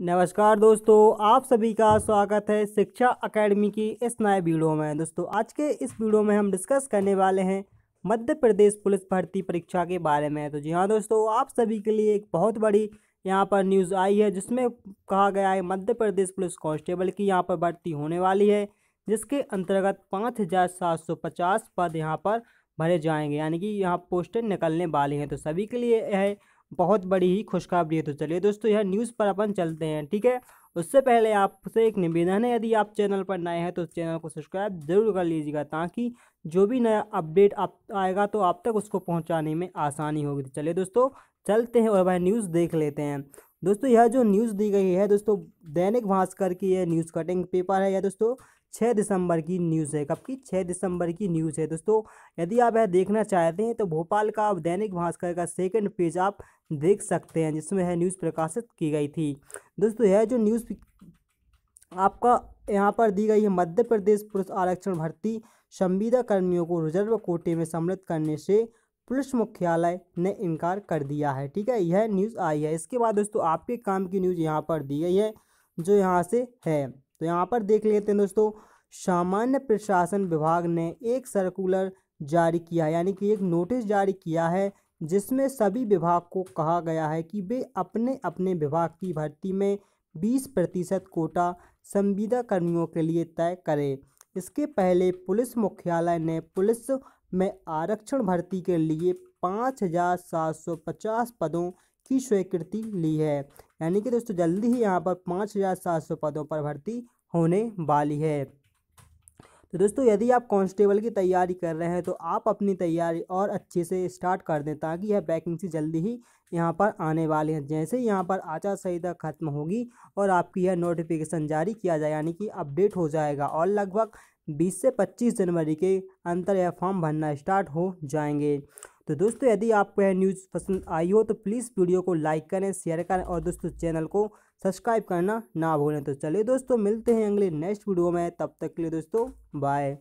नमस्कार दोस्तों, आप सभी का स्वागत है शिक्षा एकेडमी की इस नए वीडियो में। दोस्तों, आज के इस वीडियो में हम डिस्कस करने वाले हैं मध्य प्रदेश पुलिस भर्ती परीक्षा के बारे में। तो जी हाँ दोस्तों, आप सभी के लिए एक बहुत बड़ी यहाँ पर न्यूज़ आई है, जिसमें कहा गया है मध्य प्रदेश पुलिस कांस्टेबल की यहाँ पर भर्ती होने वाली है, जिसके अंतर्गत पाँच हज़ार सात सौ पचास पद यहाँ पर भरे जाएँगे, यानी कि यहाँ पोस्टर निकलने वाली हैं। तो सभी के लिए यह बहुत बड़ी ही खुशखबरी है। तो चलिए दोस्तों, यह न्यूज़ पर अपन चलते हैं, ठीक है? उससे पहले आपसे एक निवेदन है, यदि आप चैनल पर नए हैं तो चैनल को सब्सक्राइब ज़रूर कर लीजिएगा, ताकि जो भी नया अपडेट आप, आएगा तो आप तक उसको पहुँचाने में आसानी होगी। तो चलिए दोस्तों, चलते हैं और वह न्यूज़ देख लेते हैं। दोस्तों, यह जो न्यूज़ दी गई है दोस्तों, दैनिक भास्कर की यह न्यूज़ कटिंग पेपर है, यह दोस्तों छः दिसंबर की न्यूज़ है। कब की? छः दिसंबर की न्यूज़ है दोस्तों। यदि आप यह देखना चाहते हैं तो भोपाल का दैनिक भास्कर का सेकंड पेज आप देख सकते हैं, जिसमें यह न्यूज़ प्रकाशित की गई थी। दोस्तों, यह जो न्यूज़ आपका यहाँ पर दी गई है, मध्य प्रदेश पुलिस आरक्षण भर्ती, संविदा कर्मियों को रिज़र्व कोटे में सम्मिलित करने से पुलिस मुख्यालय ने इनकार कर दिया है। ठीक है, यह न्यूज़ आई है। इसके बाद दोस्तों, आपके काम की न्यूज़ यहाँ पर दी गई है, जो यहाँ से है। तो यहाँ पर देख लेते हैं दोस्तों, सामान्य प्रशासन विभाग ने एक सर्कुलर जारी किया, यानी कि एक नोटिस जारी किया है, जिसमें सभी विभाग को कहा गया है कि वे अपने अपने विभाग की भर्ती में 20 प्रतिशत कोटा संविदा कर्मियों के लिए तय करें। इसके पहले पुलिस मुख्यालय ने पुलिस में आरक्षण भर्ती के लिए पाँच हज़ार सात सौ पचास पदों की स्वीकृति ली है। यानी कि दोस्तों, जल्दी ही यहाँ पर पाँच हज़ार सात सौ पदों पर भर्ती होने वाली है। तो दोस्तों, यदि आप कांस्टेबल की तैयारी कर रहे हैं तो आप अपनी तैयारी और अच्छे से स्टार्ट कर दें ताकि यह वैकेंसी जल्दी ही यहाँ पर आने वाली है। जैसे यहाँ पर आचार संहिता खत्म होगी और आपकी यह नोटिफिकेशन जारी किया जाए, यानी कि अपडेट हो जाएगा और लगभग 20 से 25 जनवरी के अंतर यह फॉर्म भरना स्टार्ट हो जाएँगे। तो दोस्तों, यदि आपको यह न्यूज़ पसंद आई हो तो प्लीज़ वीडियो को लाइक करें, शेयर करें और दोस्तों, चैनल को सब्सक्राइब करना ना भूलें। तो चलिए दोस्तों, मिलते हैं अगले नेक्स्ट वीडियो में। तब तक के लिए दोस्तों, बाय।